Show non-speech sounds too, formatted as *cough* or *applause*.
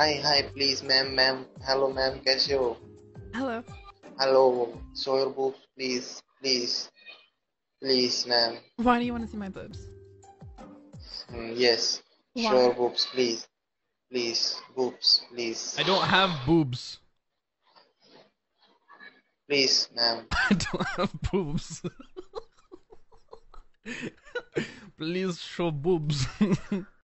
Hi, hi please ma'am ma'am hello ma'am कैसे हो Hello. Hello show your boobs please please please ma'am Why do you want to see my boobs? Mm, yes show your boobs please please boobs please I don't have boobs. please ma'am *laughs* I don't have boobs. *laughs* Please show boobs. *laughs*